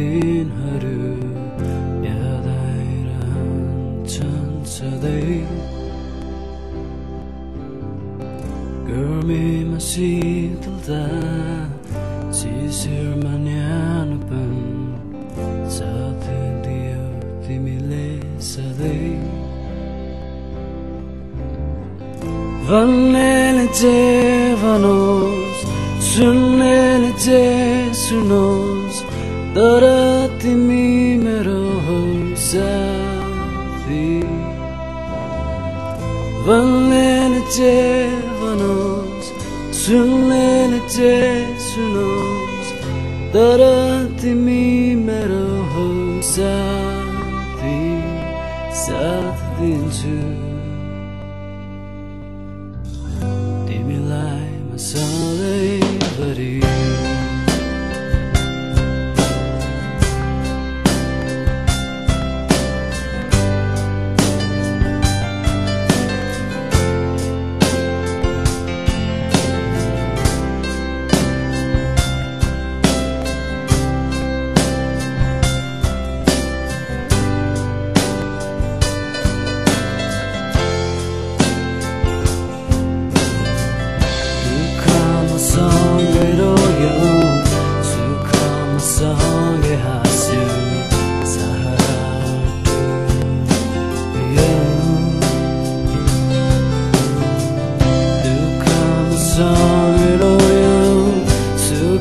दिनहरू यादाइरहन्छन् सधैँ गर्मीमा शीतलता शिशिरमा न्यानोपन साथ दियो तिमीले सधैँ। भन्नेले जे भनोस् सुन्नेले जे सुनोस् तर तिमी मेरो हो साथी भन्नेले जे भनोस् सुन्नेले जे सुनोस् तर तिमी मेरो हो साथी साथ दिन्छु तिमीलाई म सधैँभरि दुःखमा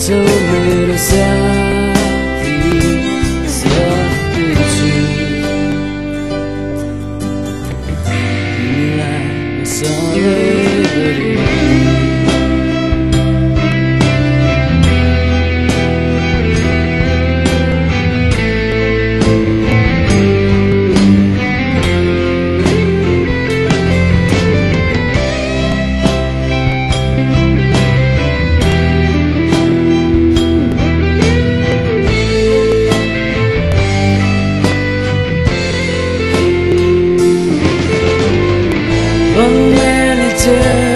to humanity.